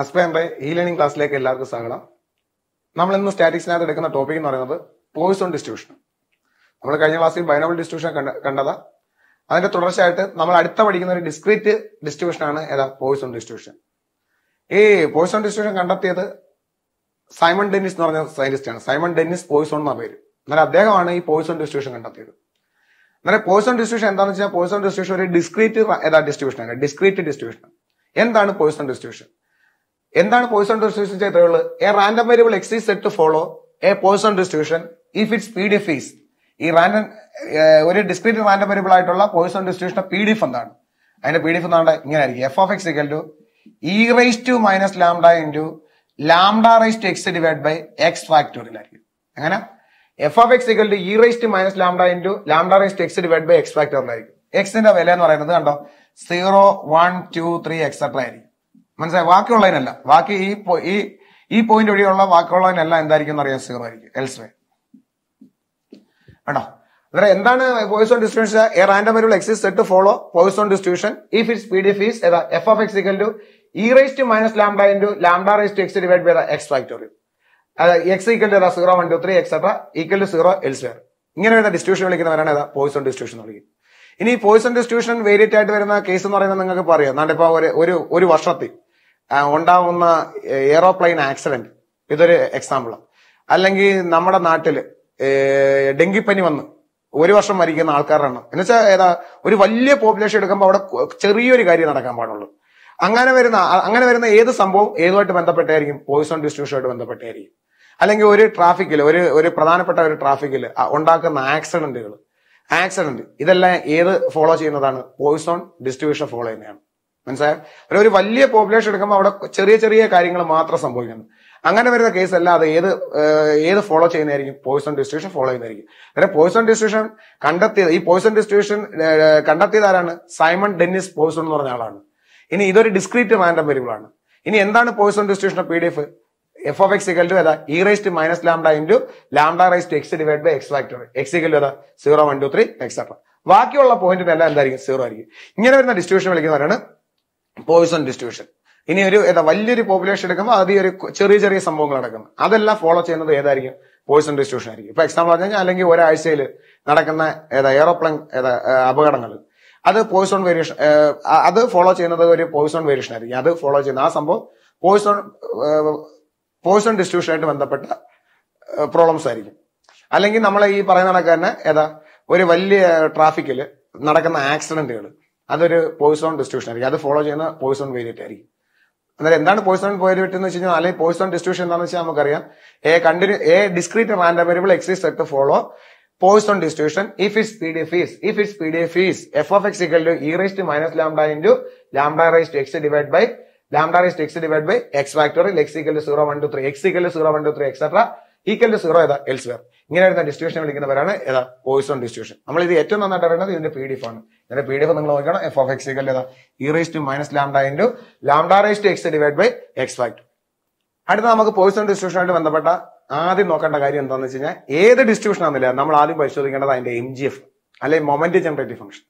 അസ്പയറിന്റെ E learning ക്ലാസ്സിലേക്ക് എല്ലാവർക്കും സ്വാഗതം. നമ്മൾ ഇന്ന് സ്റ്റാറ്റിക്സിനകത്ത് എടുക്കുന്ന ടോപ്പിക് എന്ന് പറയുന്നത് പോയിസൺ ഡിസ്ട്രിബ്യൂഷൻ നമ്മൾ കഴിഞ്ഞ ക്ലാസ്സിൽ ബൈനോബിൾ ഡിസ്ട്രിബ്യൂഷൻ കണ്ട കണ്ടതാ. അതിന്റെ തുടർച്ചയായിട്ട് നമ്മൾ അടുത്ത പഠിക്കുന്ന ഒരു ഡിസ്ക്രീറ്റ് ഡിസ്ട്രിബ്യൂഷൻ ആണ് ഏതാ? പോയിസൺ ഡിസ്ട്രിബ്യൂഷൻ ഈ പോയിസൺ ഡിസ്ട്രിബ്യൂഷൻ കണ്ടെത്തിയത് സൈമൺ ഡെന്നിസ് എന്ന് പറഞ്ഞ സയന്റിസ്റ്റ് ആണ്. സൈമൺ ഡെന്നിസ് പോയിസൺ എന്ന പേര്. എന്നാൽ അദ്ദേഹമാണ് ഈ പോയിസൺ ഡിസ്ട്രിബ്യൂഷൻ കണ്ടെത്തിയത്. എന്നാൽ പോയിസൺ ഡിസ്ട്രിബ്യൂഷൻ എന്താണെന്ന് വെച്ചാൽ പോയിസൺ ഡിസ്ട്രിബ്യൂഷൻ ഒരു ഡിസ്ക്രീറ്റ് ഏതാ? ഡിസ്ട്രിബ്യൂഷൻ ആണ്. ഡിസ്ക്രീറ്റ് ഡിസ്ട്രിബ്യൂഷൻ എന്താണ് പോയിസൺ ഡിസ്ട്രിബ്യൂഷൻ എന്താണ് പോയിസൺ ഡിസ്ട്രിബ്യൂഷൻ ചെയ്തിട്ടുള്ളത് a random variable X is set to follow a Poisson distribution if its P DF is ഈ റാൻഡം ഒരു ഡിസ്ക്രീറ്റ് റാൻഡം വേരിയബിൾ ആയിട്ടുള്ള പോയിസൺ ഡിസ്ട്രിബ്യൂഷൻ പി ഡിഫ് എന്താണ്? അതിന്റെ പി ഡിഫ് എന്താണ് ഇങ്ങനെ ആയിരിക്കും F of X equal to e raise to minus lambda into lambda raise to X divide by X factorial ആയിരിക്കും. അങ്ങനെ F of X equal to e raise to minus lambda into lambda raise to X divide by X factorial ആയിരിക്കും. എക്സിന്റെ വില എന്ന് പറയുന്നത് കണ്ടോ? Zero one two three etcetera ആയിരിക്കും. മനസ്സിലായി? ബാക്കിയുള്ളതിനല്ല ബാക്കി ഈ ഈ ഈ പോയിന്റ് വഴിയുള്ള ബാക്കിയുള്ളതിനെല്ലാം എന്തായിരിക്കും എന്ന് അറിയാൻ സീറോ ആയിരിക്കും. എൽസ് വേ കേട്ടോ അന്നേരം എന്താണ് Poisson distribution a random variable X is set follow Poisson distribution if its P D F is F of X equal to e raise to minus lambda into lambda raise to X divide by X factorial X equal to zero one two three etcetera equal to zero elsewhere ഇങ്ങനെ വരുന്ന distribution വിളിക്കുന്നവരാണ് ഏതാ Poisson distribution എന്ന് വിളിക്കുന്നത്. ഇനി Poisson distribution variate ആയിട്ട് വരുന്ന case എന്ന് പറയുന്നത് നിങ്ങൾക്ക് പറയാം എന്നാണ്ട് ഒരു ഒരു വർഷത്തിൽ. ഉണ്ടാവുന്ന എയറോപ്ലെയിൻ ആക്സിഡന്റ് ഇതൊരു എക്സാമ്പിൾ അല്ലെങ്കിൽ നമ്മുടെ നാട്ടിൽ ഡെങ്കിപ്പനി വന്ന് ഒരു വർഷം മരിക്കുന്ന ആൾക്കാരുടെ എണ്ണം എന്നുവെച്ചാൽ ഏതാ ഒരു വലിയ പോപ്പുലേഷൻ എടുക്കുമ്പോൾ അവിടെ ചെറിയൊരു കാര്യം നടക്കാൻ പാടുള്ളൂ. അങ്ങനെ വരുന്ന അങ്ങനെ വരുന്ന ഏത് സംഭവം ഏതുമായിട്ട് ബന്ധപ്പെട്ടായിരിക്കും പോയിസൺ ഡിസ്ട്രിബ്യൂഷനുമായിട്ട് ബന്ധപ്പെട്ടായിരിക്കും അല്ലെങ്കിൽ ഒരു ട്രാഫിക്കിൽ ഒരു ഒരു പ്രധാനപ്പെട്ട ഒരു ട്രാഫിക്കിൽ ഉണ്ടാക്കുന്ന ആക്സിഡന്റുകൾ ആക്സിഡന്റ് ഇതെല്ലാം ഏത് ഫോളോ ചെയ്യുന്നതാണ്? പോയിസൺ ഡിസ്ട്രിബ്യൂഷൻ ഫോളോ ചെയ്യുന്നതാണ്. മനസ്സിലായോ? ഒരു വലിയ പോപ്പുലേഷൻ എടുക്കുമ്പോൾ അവിടെ ചെറിയ ചെറിയ കാര്യങ്ങൾ മാത്രം സംഭവിക്കുന്നു. അങ്ങനെ വരുന്ന കേസ് അല്ലാതെ ഏത് ഏത് ഫോളോ ചെയ്യുന്നതായിരിക്കും? പോയിസൺ ഡിസ്ട്രിബ്യൂഷൻ ഫോളോ ചെയ്യുന്നതായിരിക്കും. അങ്ങനെ പോയിസൺ ഡിസ്ട്രിബ്യൂഷൻ കണ്ടെത്തിയത് ഈ പോയിസൺ ഡിസ്ട്രിബ്യൂഷൻ കണ്ടെത്തിയത് ആരാണ്? സൈമൺ ഡെന്നിസ് പോയിസൺ എന്ന് പറഞ്ഞ ആളാണ്. ഇനി ഇതൊരു ഡിസ്ക്രീറ്റ് റാൻഡം വേരിയബിൾ ആണ്. ഇനി എന്താണ് Poisson distribution P D F F of X equal to ഏതാ? E raise to minus lambda into lambda raise to X divide by X factor X equal to ഏതാ? Zero one two three etcetera ബാക്കിയുള്ള പോയിന്റിന് എല്ലാം എന്തായിരിക്കും? Zero ആയിരിക്കും. ഇങ്ങനെ വരുന്ന distribution വിളിക്കുന്നവരാണ് Poisson distribution ഇനി ഒരു ഏതാ വലിയൊരു പോപ്പുലേഷൻ എടുക്കുമ്പോൾ അത് ഒരു ചെറിയ ചെറിയ സംഭവങ്ങൾ നടക്കുന്നു. അതെല്ലാം ഫോളോ ചെയ്യുന്നത് ഏതായിരിക്കും? പോയിസൺ ഡിസ്ട്രിബ്യൂഷൻ ആയിരിക്കും. ഇപ്പൊ എക്സാമ്പിൾ പറഞ്ഞു അല്ലെങ്കിൽ ഒരാഴ്ചയിൽ നടക്കുന്ന ഏതാ എയറോപ്ലെയിൻ ഏതാ അപകടങ്ങൾ. അത് പോയിസൺ വേരിയേഷൻ അത് ഫോളോ ചെയ്യുന്നത് ഒരു പോയിസൺ വേരിയേഷൻ ആയിരിക്കും. അത് ഫോളോ ചെയ്യുന്ന ആ സംഭവം പോയിസൺ പോയിസൺ ഡിസ്ട്രിബ്യൂഷനായിട്ട് ബന്ധപ്പെട്ട പ്രോബ്ലംസ് ആയിരിക്കും. അല്ലെങ്കിൽ നമ്മൾ ഈ പറയുന്ന കണക്ക് തന്നെ ഏതാ ഒരു വലിയ ട്രാഫിക്കിൽ നടക്കുന്ന ആക്സിഡന്റുകൾ അതൊരു പോയിസോൺ ഡിസ്ട്രിബ്യൂഷൻ ആയിരിക്കും. അത് ഫോളോ ചെയ്യുന്ന പോയിസോൺ വേരിയറ്റ് ആയിരിക്കും. അന്നേരം എന്താണ് പോയിസോൺ വേരിയറ്റ് എന്ന് വെച്ച് കഴിഞ്ഞാൽ അല്ലെങ്കിൽ പോയിസോൺ ഡിസ്ട്രിബ്യൂഷൻ എന്താണെന്ന് വെച്ചാൽ നമുക്കറിയാം a continue a discrete random variable X is said follow Poisson distribution if its P D F is if its P D F is F of X equal to E raise to minus lambda into lambda raise to X divide by lambda raise to X divide by X factorial X equal to zero one two three X equal to zero one two three etcetera equal to zero ഏതാ? Elsewhere ഇങ്ങനെ വരുന്ന distribution വിളിക്കുന്നവരാണ് ഏതാ? Poisson distribution നമ്മൾ ഇത് ഏറ്റവും നന്നായിട്ട് അറിയുന്നത് ഇതിന്റെ പി ഡി എഫ് ആണ്. ഇതിന്റെ പി ഡി എഫ് നിങ്ങൾ നോക്കണം F of X raise to minus lambda into lambda raise to X divide by X factor അടുത്ത നമുക്ക് പോയിസൺ ഡിസ്ട്രിബ്യൂഷനായിട്ട് ബന്ധപ്പെട്ട ആദ്യം നോക്കേണ്ട കാര്യം എന്താണെന്ന് വെച്ച് കഴിഞ്ഞാൽ ഏത് ഡിസ്ട്രിബ്യൂഷൻ ആണെന്നില്ല. നമ്മൾ ആദ്യം പരിശോധിക്കേണ്ടത് അതിന്റെ എം ജി എഫ് അല്ലെങ്കിൽ മൊമെന്റ് ജനറേറ്റീവ് ഫംഗ്ഷൻ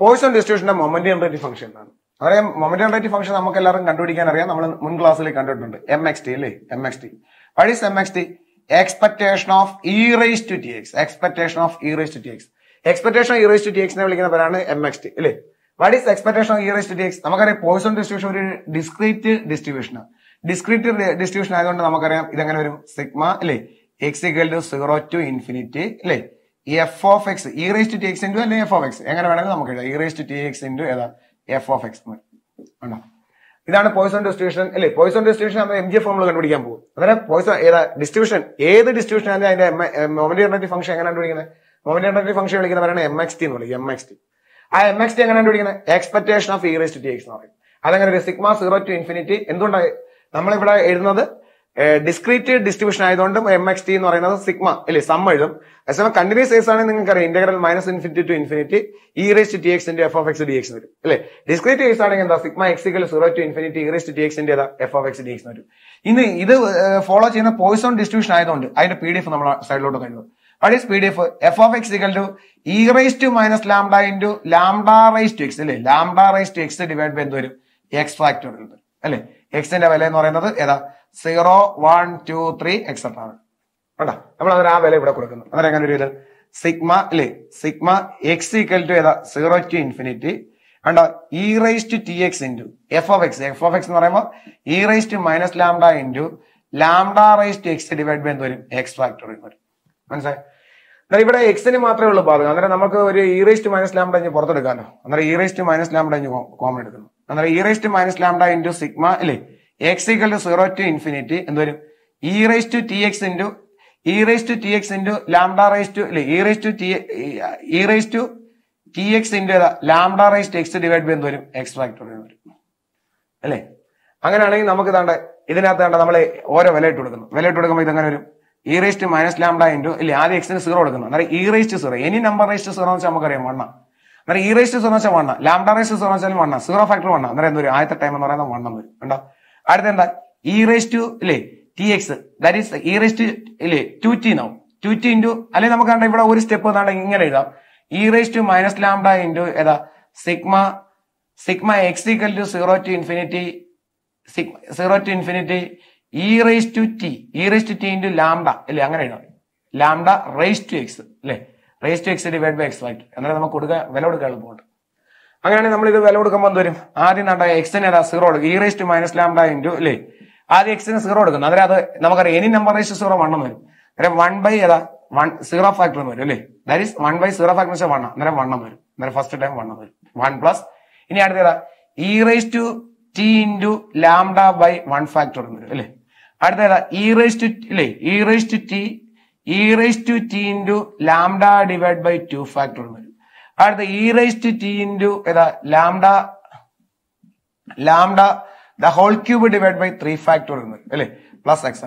പോയിസൺ ഡിസ്ട്രിബ്യൂഷന്റെ മൊമെന്റ് ജനറേറ്റീവ് ഫംഗ്ഷൻ എന്താണ്? അതായത് മൊമെന്റ് ജനറേറ്റീവ് ഫംഗ്ഷൻ നമുക്ക് എല്ലാവരും കണ്ടുപിടിക്കാൻ അറിയാം. നമ്മൾ മുൻ ക്ലാസ്സിൽ കണ്ടിട്ടുണ്ട്. എം എക്സ് ടി അല്ലേ? എം എക്സ് ടി വഴി M X T expectation of E raise to T X expectation of E raise to T X expectation of E raise to T എക്സിനെ വിളിക്കുന്ന പേരാണ് എം എക്സ് ടി അല്ലേ? What is expectation of E raise to T X നമുക്കറിയാം Poisson distribution ഒരു discrete distribution discrete distribution ആയതുകൊണ്ട് നമുക്കറിയാം ഇതെങ്ങനെ വരും? Sigma അല്ലേ? X equal to zero to infinity അല്ലേ? F of X E raise to T X into അല്ലെങ്കിൽ F of X എങ്ങനെ വേണമെങ്കിൽ നമുക്ക് എഴുതാം. E raise to T X into ഏതാ? എഫ് ഓഫ് എക്സ് ഉണ്ടോ? ഇതാണ് പോയിസൺ ഡിസ്ട്രിബ്യൂഷൻ അല്ലേ? പോയിസൺ ഡിസ്ട്രിബ്യൂഷൻ നമ്മൾ എം ജി ഫോമിൽ കണ്ടുപിടിക്കാൻ പോകും. അന്നേരം പോയിസൺ ഏതാ? ഡിസ്ട്രിബ്യൂഷൻ ഏത് ഡിസ്ട്രിബ്യൂഷൻ ആണെങ്കിൽ അതിന്റെ മൊമെന്റ് ഫംഗ്ഷൻ എങ്ങനെ കണ്ടുപിടിക്കുന്നത്? ജനറേറ്റീവ് ഫംഗ്ഷൻ വിളിക്കുന്നവരാണ് എം എക്സ് ടി എന്ന് വിളിക്കും എം എക്സ് ടി ആ എം എക്സ് ടി എങ്ങനെ കണ്ടുപിടിക്കുന്നത്? Expectation of E raise to T X എന്ന് പറയും. അതങ്ങനെ ഒരു സിഗ്മ സീറോ ടു ഇൻഫിനിറ്റി എന്തുകൊണ്ടാണ് നമ്മളിവിടെ എഴുതുന്നത്? ഡിസ്ക്രീറ്റ് ഡിസ്ട്രിബ്യൂഷൻ ആയതുകൊണ്ട് എം എക്സ് ടി എന്ന് പറയുന്നത് സിഗ്മ അല്ലേ സം എഴുതും. അതേസമയം കണ്ടിന്യൂസ് കേസ് ആണെങ്കിൽ നിങ്ങൾക്കറിയാം integral minus infinity to infinity E raise to T X into F of X D X വരും അല്ലേ? ഡിസ്ക്രീറ്റ് കേസ് ആണെങ്കിൽ എന്താ? Sigma X equal zero to infinity E raise to T X into ഏതാ F of X D X വരും. ഇനി ഇത് follow ചെയ്യുന്ന Poisson distribution ആയതുകൊണ്ട് അതിന്റെ പി ഡി എഫ് നമ്മൾ സൈഡിലോട്ട് കഴിയുന്നത് what D F F of X equal to E raise to minus lambda into lambda raise to X അല്ലേ? Lambda raise to X divide by എന്ത് വരും? എക്സ് ഫാക്ടോറിയൽ അല്ലേ? എക്സിന്റെ വില എന്ന് പറയുന്നത് ഏതാ? Zero one two three etcetera ആണ് നമ്മൾ അതിന് ആ വില ഇവിടെ കൊടുക്കുന്നു. അന്നേരം എങ്ങനെ ഒരു സിഗ്മ അല്ലേ? സിഗ്മ എക്സ് ഈക്വൽ ടു ഏതാ? സീറോ ടു ഇൻഫിനിറ്റി കണ്ടോ? E raise to T X into F of X F of X എന്ന് പറയുമ്പോൾ E raise to minus lambda into lambda raise to X divide by എന്ത് വരും? X factory വരും. മനസ്സിലായി? എന്നാൽ ഇവിടെ എക്സിന് മാത്രമേ ഉള്ളൂ ബാധകം. അന്നേരം നമുക്ക് ഒരു E raised raise to minus lambda into പുറത്തെടുക്കാമല്ലോ അന്നേരം E raised minus lambda into common എടുക്കുന്നു. അന്നേരം E raised minus lambda into sigma അല്ലേ X equal to zero to infinity എന്ത് വരും? E raise to T X into E raise to T X into lambda raise to അല്ലേ E raise to T E raise to T X into ഏതാ? Lambda raise to X divide by എന്ത് വരും? X factorial വരും. അല്ലേ? അങ്ങനെയാണെങ്കിൽ നമുക്ക് ഇതാണ്ട് ഇതിനകത്ത് കണ്ട നമ്മൾ ഓരോ വില ഇട്ട് കൊടുക്കുന്നു. വില ഇട്ട് കൊടുക്കുമ്പോൾ ഇതെങ്ങനെ വരും? E raise to minus lambda into ഇല്ല ആദ്യം എക്സിന് സീറോ എടുക്കുന്നു അന്നേരം E raise to zero any number raise to zero എന്ന് വെച്ചാൽ നമുക്കറിയാം വണ്ണ അന്നേരം ഇ റേസ് ടു സീറോ വെച്ചാൽ വണ്ണ ലാംഡ റേസ് ടു സീറോ വെച്ചാൽ വണ്ണ സീറോ ഫാക്ടർ വണ്ണ അന്നേരം എന്തൊരു ആദ്യത്തെ ടൈം എന്ന് പറയുന്നത് വണ്ണം വരും. കണ്ടോ? അടുത്ത എന്താ? ഇ റേസ് ടു ഇല്ലേ T X that is E raise ഇല്ലേ to T no to T into അല്ലെങ്കിൽ നമുക്ക് കണ്ട ഇവിടെ ഒരു സ്റ്റെപ്പ് താണ്ട ഇങ്ങനെ എഴുതാം. E raise to minus lambda into ഏതാ? Sigma sigma X equal to zero to infinity zero to infinity E raise to T E raise to T into lambda അല്ലേ അങ്ങനെ എഴുതാം ലാംഡ റേസ് ടു എക്സ് അല്ലേ raise to X divide by X എന്നാലും നമുക്ക് കൊടുക്കുക വില കൊടുക്കുക എളുപ്പമുണ്ട് അങ്ങനെയാണെങ്കിൽ നമ്മൾ ഇത് വില കൊടുക്കുമ്പോൾ എന്ത് ആദ്യം നട എക്സിന് ഏതാ സീറോ കൊടുക്കും E raise to minus lambda into അല്ലേ ആദ്യം എക്സിന് സീറോ കൊടുക്കുന്നു അതായത് അത് നമുക്കറിയാം. എനി നമ്പർ റേസ് സീറോ വണ്ണം വരും. അന്നേരം വൺ ബൈ ഏതാ? വൺ സീറോ ഫാക്ടർ വരും അല്ലേ that is one by zero factor വെച്ചാൽ വണ്ണം അന്നേരം വണ്ണം വരും. അന്നേരം ഫസ്റ്റ് ടൈം വണ്ണം വരും. വൺ പ്ലസ് ഇനി അടുത്ത ഏതാ? E raise to T into lambda by one factor വരും അല്ലേ അടുത്ത ഏതാ ഇ റേസ് ടു ഇല്ലേ? E raise to T E raise to T into lambda divide by two factor വരും. അടുത്ത E raise to T into ഏതാ? Lambda lambda the whole cube divide by three factor എന്ന് വരും അല്ലേ? Plus X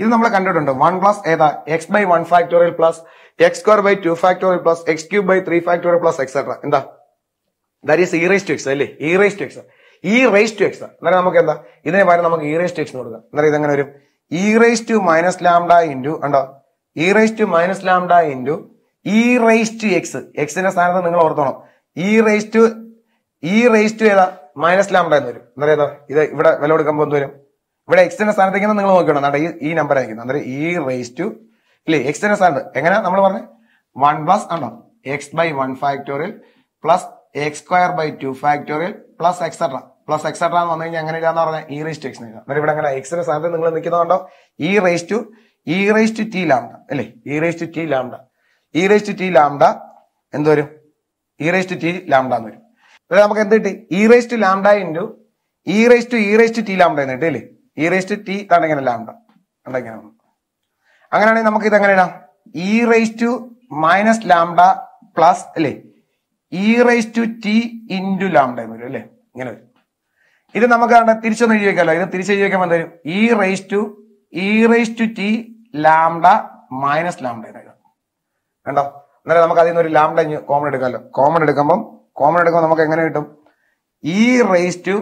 ഇത് നമ്മൾ കണ്ടിട്ടുണ്ട്? വൺ പ്ലസ് ഏതാ? X by one factorial plus X square by two factorial plus X cube by three factorial plus etcetera എന്താ? That is E raise to X അല്ലേ? E raise to X E raise to X അന്നേരം നമുക്ക് എന്താ ഇതിനെ പകരം നമുക്ക് E raise to X കൊടുക്കാം. അന്നേരം ഇതെങ്ങനെ വരും? E raise to minus lambda into ഉണ്ടോ E raise to minus lambda into E raise to X എക്സിന്റെ സ്ഥാനത്ത് നിങ്ങൾ ഓർത്തോണം. E raise to E raise to ഏതാ? മൈനസ് ലാംഡ എന്ന് വരും. അന്നേരം ഏതാ? ഇത് ഇവിടെ വില കൊടുക്കുമ്പോൾ എന്ത് വരും? ഇവിടെ എക്സിന്റെ സ്ഥാനത്തേക്ക് നിങ്ങൾ നോക്കണം. എന്നാ ഈ നമ്പർ ആയിരിക്കും. അന്നേരം ഇ റേസ് ടു ഇല്ലേ? എക്സിന്റെ സ്ഥാനത്ത്. എങ്ങനെ നമ്മൾ പറഞ്ഞത് വൺ പ്ലസ് ആണോ X by one factorial plus X square by two factorial plus etcetera plus etcetera വന്നു കഴിഞ്ഞാൽ എങ്ങനെ ഇല്ലാന്ന് പറഞ്ഞാൽ ഇ റേസ് ടു എക്സ് അന്നേരം ഇവിടെ അങ്ങനെ എക്സിന്റെ സ്ഥാനത്ത് നിങ്ങൾ നിൽക്കുന്നതുകൊണ്ടോ E raise to E raise to T lambda അല്ലേ E raise to T lambda E raise to T lambda എന്ത് വരും E raise to T lambda എന്ന് വരും അതായത് നമുക്ക് എന്ത് കിട്ടി E raise to lambda into E raise to E raise to T lambda എന്ന് കിട്ടി അല്ലേ ഇ റേസ് ടു ടി താണ് ഇങ്ങനെ ലാംഡ വന്നു അങ്ങനെയാണെങ്കിൽ നമുക്ക് ഇത് എങ്ങനെ ഇടാം E raise to minus lambda plus അല്ലേ E raise to T into lambda വരും അല്ലേ? ഇങ്ങനെ വരും. ഇത് നമുക്ക് തിരിച്ചൊന്ന് എഴുതി വെക്കാമല്ലോ ഇത് തിരിച്ച് എഴുതി വെക്കാൻ എന്തായാലും E raise to E raise to T lambda minus lambda കണ്ടോ? എന്നാലും നമുക്ക് അതിൽ നിന്ന് ഒരു ലാംഡ കോമൺ എടുക്കാമല്ലോ കോമൺ എടുക്കുമ്പം കോമൺ എടുക്കുമ്പോൾ നമുക്ക് എങ്ങനെ കിട്ടും? ഇ റേസ് ടു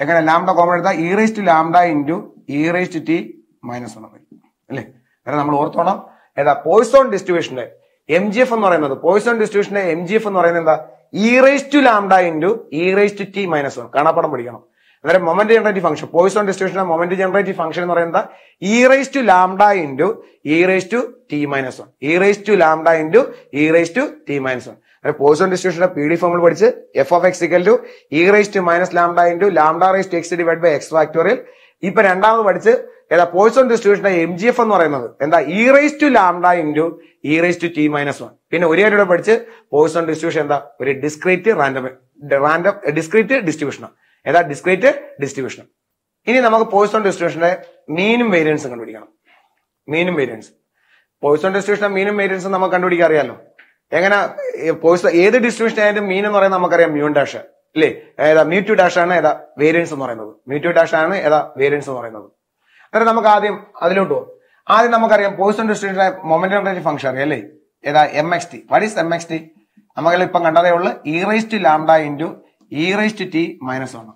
എങ്ങനെ ലാംഡ കോമൺ എടുത്താൽ E raise to lambda into E raise to T minus വരും. അല്ലേ? അന്നേരം നമ്മൾ ഓർത്തോണം. ഏതാ? പോയിസോൺ ഡിസ്ട്രിബ്യൂഷന്റെ എം ജി എഫ് എന്ന് പറയുന്നത് പോയിസൺ ഡിസ്ട്രിബ്യൂഷന്റെ എം ജി എഫ് എന്ന് പറയുന്നത് എന്താ? E raise to lambda into E raise to T minus one കാണാപ്പടം പഠിക്കണം അന്നേരം മൊമെന്റ് ജനറേറ്റീവ് ഫംഗ്ഷൻ പോയിസൺ ഡിസ്ട്രിബ്യൂഷന്റെ മൊമെന്റ് ജനറേറ്റീവ് ഫംഗ്ഷൻ എന്ന് പറയുന്നത് E raise to lambda into E raise to T minus one E raise to lambda into E raise to T minus one അതായത് Poisson ഡിസ്ട്രിബ്യൂഷന്റെ P D ഫോമിൽ പഠിച്ച് F of X equal to E raise to minus lambda into lambda raise to X divide by X factorial ഇപ്പൊ രണ്ടാമത് പഠിച്ച് ഏതാ Poisson ഡിസ്ട്രിബ്യൂഷന്റെ M G F എന്ന് പറയുന്നത്. എന്താ E raise to lambda into E raise to T minus one പിന്നെ ഒരു കാര്യം പഠിച്ച് പോയിസൺ ഡിസ്ട്രിബ്യൂഷൻ എന്താ ഒരു ഡിസ്ക്രീറ്റ് റാൻഡം റാൻഡം ഡിസ്ക്രീറ്റ് ഡിസ്ട്രിബ്യൂഷനാണ് ഏതാ ഡിസ്ക്രീറ്റ് ഡിസ്ട്രിബ്യൂഷൻ ഇനി നമുക്ക് പോയിസൺ ഡിസ്ട്രിബ്യൂഷന്റെ മീനും വേരിയൻസും കണ്ടുപിടിക്കണം. മീനും വേരിയൻസ് പോയിസൺ ഡിസ്ട്രിബ്യൂഷൻ മീനും വേരിയൻസും നമുക്ക് കണ്ടുപിടിക്കാൻ അറിയാലോ. എങ്ങനെ പോയിസൺ ഏത് ഡിസ്ട്രിബ്യൂഷൻ ആയാലും മീൻ എന്ന് പറയുന്നത് നമുക്കറിയാം മ്യൂൺ ഡാഷ് അല്ലേ ഏതാ മ്യൂ ടു ഡാഷ് ആണ് ഏതാ വേരിയൻസ് എന്ന് പറയുന്നത്. മ്യൂ ടു ഡാഷ് ആണ് ഏതാ വേരിയൻസ് എന്ന് പറയുന്നത്. അന്നേരം നമുക്ക് ആദ്യം അതിലോട്ട് പോകും ആദ്യം നമുക്കറിയാം പോയിസൺ ഡിസ്ട്രിബ്യൂഷന്റെ മൊമെന്റ് ഫംഗ്ഷൻ അറിയാം അല്ലേ? ഏതാ? M X T what is M X T നമുക്ക് ഇപ്പം കണ്ടതേ ഉള്ളു. E raise to lambda into E raise to T minus one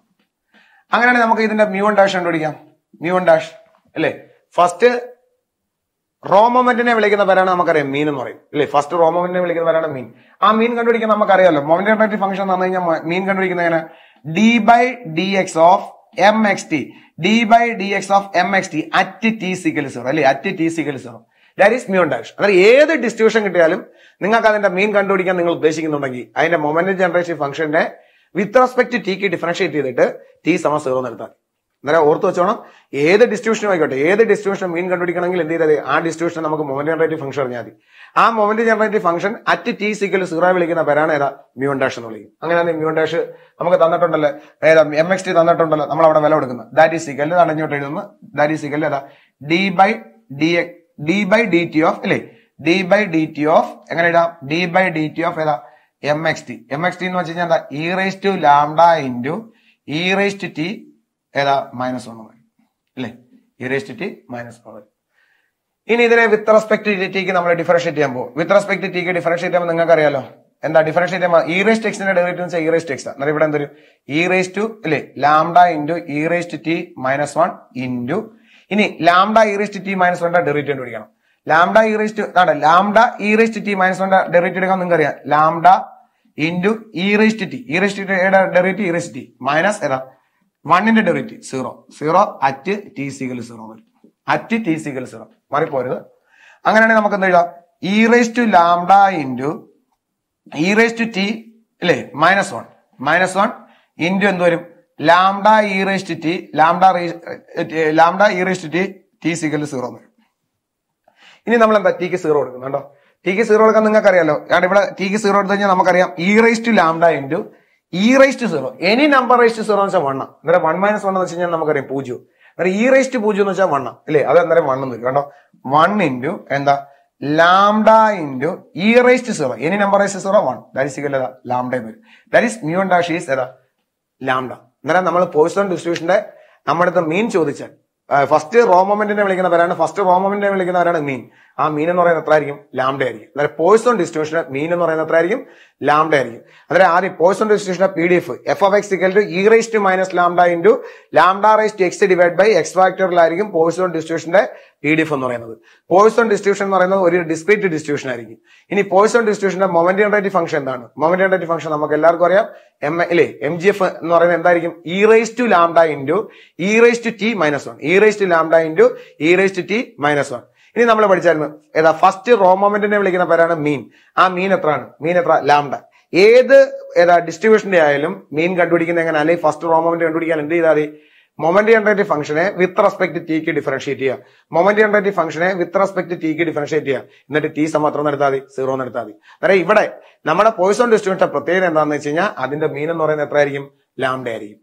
അങ്ങനെയാണെങ്കിൽ നമുക്ക് ഇതിന്റെ മ്യൂൺ ഡാഷ് കണ്ടുപിടിക്കാം. മ്യൂൺ ഡാഷ് അല്ലേ? ഫസ്റ്റ് റോ മൊമെന്റിനെ വിളിക്കുന്ന പേരാണ് നമുക്കറിയാം മീൻ എന്ന് പറയും. അല്ലേ? ഫസ്റ്റ് റോ മൊമെന്റിനെ വിളിക്കുന്ന പേരാണ് മീൻ ആ മീൻ കണ്ടുപിടിക്കാൻ നമുക്കറിയാമല്ലോ മൊമെന്റ് ഫംഗ്ഷൻ തന്നു കഴിഞ്ഞാൽ മീൻ കണ്ടുപിടിക്കുന്ന എങ്ങനെ? D by D X of M X T D by D X of M X T at T equal zero അല്ലെ? At T equal zero that is mu dash അതായത് ഏത് distribution കിട്ടിയാലും നിങ്ങൾക്ക് അതിന്റെ മീൻ കണ്ടുപിടിക്കാൻ നിങ്ങൾ ഉദ്ദേശിക്കുന്നുണ്ടെങ്കിൽ അതിന്റെ മൊമെന്റ് ജനറേഷൻ ഫംഗ്ഷന്റെ വിത്ത് റെസ്പെക്ട് ടിക്ക് ഡിഫറൻഷിയേറ്റ് ചെയ്തിട്ട് ടി സമ സീറോ നിർത്താൻ അന്നേരം ഓർത്ത് വെച്ചോണം. ഏത് ഡിസ്ട്രിബ്യൂഷനും ആയിക്കോട്ടെ ഏത് ഡിസ്ട്രിബ്യൂഷൻ മീൻ കണ്ടുപിടിക്കണമെങ്കിൽ എന്ത് ചെയ്താൽ ആ ഡിസ്ട്രിബ്യൂഷൻ നമുക്ക് മൊമെന്റ് ജനറേറ്റീവ് ഫംഗ്ഷൻ അറിഞ്ഞാൽ മതി. ആ moment generative function at T equal zero വിളിക്കുന്ന പേരാണ് ഏതാ? മ്യൂൺ ഡാഷ് എന്ന് വിളിക്കും അങ്ങനെയാണ് മ്യൂൺ ഡാഷ് നമുക്ക് തന്നിട്ടുണ്ടല്ലോ. ഏതാ? എം എക്സ് ടി തന്നിട്ടുണ്ടല്ലോ. നമ്മൾ അവിടെ വില കൊടുക്കുന്നത് ദാറ്റ് ഈസ് സിക്കൽ അടഞ്ഞോട്ട് എഴുതുന്നു. ദാറ്റ് ഈസ് സിക്കൽ ഏതാ? D by D D by D T of അല്ലേ D by D T of എങ്ങനെ ഇടാം D by D T of ഏതാ? M X T M X T എന്ന് വെച്ച് കഴിഞ്ഞാൽ E raise to lambda into E raise to T ഏതാ minus one വരും അല്ലേ E raise to T minus one വരും ഇനി ഇതിനെ വിത്ത് റെസ്പെക്ട് ടിക്ക് നമ്മൾ ഡിഫറൻഷിയേറ്റ് ചെയ്യാൻ പോകും വിത്ത് റെസ്പെക്ട് ടിക്ക് ഡിഫറൻഷിയേറ്റ് ചെയ്യുമ്പോൾ നിങ്ങൾക്ക് അറിയാലോ എന്താ ഡിഫറൻഷിയേറ്റ് ചെയ്യുമ്പോൾ ഇ റേസ് ടെക്സിന്റെ ഡെറിവേറ്റീവ് വെച്ചാൽ ഇ റേസ് ടെക്സ് എന്നാൽ ഇവിടെ എന്തൊരു ഇ റേസ് ടു അല്ലേ lambda into e raise to minus one into ഇനി lambda e raise to minus വണ്ടെ derivative പിടിക്കണം ലാംഡ ഇ റേസ് ടു ആണ് lambda e raise to minus വണ്ടെ derivative എടുക്കാൻ നിങ്ങൾക്ക് അറിയാം lambda into e raise to e raise to ടിയുടെ derivative e raise t minus ഏതാ വണ്ണിന്റെ derivative zero zero at t സികൾ zero വരും. At t സികൾ zero മാറിപ്പോരുത്. അങ്ങനെയാണെങ്കിൽ നമുക്ക് എന്ത് എഴുതാം? E raise to lambda into e raise to t അല്ലേ minus one minus one into എന്ത് വരും? Lambda e raise to t lambda lambda e raise to t t സികൾ zero വരും. ഇനി നമ്മൾ എന്താ? ടിക്ക് സീറോ കൊടുക്കുന്നുണ്ടോ? ടിക്ക് സീറോ കൊടുക്കാൻ നിങ്ങൾക്ക് അറിയാലോ കാരണം ഇവിടെ ടിക്ക് സീറോ എടുത്തു കഴിഞ്ഞാൽ നമുക്കറിയാം e raise to lambda into e raise to zero any number raise to zero എന്ന് വെച്ചാൽ വണ്ണം. അന്നേരം വൺ മൈനസ് വൺ എന്ന് വെച്ച് കഴിഞ്ഞാൽ നമുക്കറിയാം പൂജ്യം. അന്നേരം ഇ റൈസ് ടു പൂജ്യം എന്ന് വെച്ചാൽ വണ്ണം. അല്ലേ അത് അന്നേരം വണ്ണം വരും. കേട്ടോ വൺ ഇന്റു എന്താ? Lambda into e raise to zero any number raise to zero one that is equal lambda എന്ന് വരും. That is mu dash is ഏതാ? ലാംഡ അന്നേരം നമ്മൾ പോയിസൺ ഡിസ്ട്രിബ്യൂഷന്റെ നമ്മുടെ അടുത്ത് മീൻ ചോദിച്ചാൽ ഫസ്റ്റ് റോ മൊമെന്റിനെ വിളിക്കുന്ന പേരാണ് ഫസ്റ്റ് റോ മൊമെന്റിനെ വിളിക്കുന്നവരാണ് മീൻ ആ മീൻ എന്ന് പറയുന്നത് എത്രയായിരിക്കും? ലാംഡ ആയിരിക്കും. അതായത് പോയിസൺ ഡിസ്ട്രിബ്യൂഷൻ മീൻ എന്ന് പറയുന്നത് എത്രയായിരിക്കും? ലാംഡ ആയിരിക്കും. അതായത് ആദ്യം Poisson distribution P D F f of x equal to e raise to minus lambda into lambda raise to x divide by x ഫാക്ടറിലായിരിക്കും Poisson ഡിസ്ട്രിബ്യൂഷന്റെ പി ഡി എഫ് എന്ന് പറയുന്നത്. പോയിസൺ ഡിസ്ട്രിബ്യൂഷൻ എന്ന് പറയുന്നത് ഒരു ഡിസ്ക്രീറ്റ് ഡിസ്ട്രിബ്യൂഷൻ ആയിരിക്കും. ഇനി Poisson ഡിസ്ട്രിബ്യൂഷന്റെ moment generative function എന്താണ്? മൊമെന്റ് ജനറേറ്റീവ് ഫംഗ്ഷൻ നമുക്ക് എല്ലാവർക്കും അറിയാം. എം അല്ലേ എം ജി എഫ് എന്ന് പറയുന്നത് എന്തായിരിക്കും? E raise to lambda into e raise to t minus one e raise to lambda into e raise to t minus one ഇനി നമ്മൾ പഠിച്ചായിരുന്നു ഏതാ ഫസ്റ്റ് റോ മൊമെന്റിനെ വിളിക്കുന്ന പേരാണ് മീൻ ആ മീൻ എത്രയാണ്? മീൻ എത്ര? ലാംഡ ഏത് ഏതാ ഡിസ്ട്രിബ്യൂഷന്റെ ആയാലും മീൻ കണ്ടുപിടിക്കുന്ന എങ്ങനെ? അല്ലെങ്കിൽ ഫസ്റ്റ് റോ മൊമെന്റ് കണ്ടുപിടിക്കാൻ എന്ത് ചെയ്താൽ മൊമെന്റ് ജനറേറ്റീവ് ഫംഗ്ഷനെ വിത്ത് റെസ്പെക്ട് ടിക്ക് ഡിഫറൻഷിയേറ്റ് ചെയ്യുക. മൊമെന്റ് ജനറേറ്റീവ് ഫംഗ്ഷനെ വിത്ത് റെസ്പെക്ട് ടിക്ക് ഡിഫറൻഷിയേറ്റ് ചെയ്യുക. എന്നിട്ട് ടി സമാത്രം നടത്താൽ മതി. സീറോ നടത്താൽ മതി. അതായത് ഇവിടെ നമ്മുടെ പോയിസൺ ഡിസ്ട്രിബ്യൂഷന്റെ പ്രത്യേകത എന്താണെന്ന് വെച്ച് കഴിഞ്ഞാൽ അതിന്റെ മീൻ എന്ന് പറയുന്നത് എത്രയായിരിക്കും? ലാംഡ ആയിരിക്കും.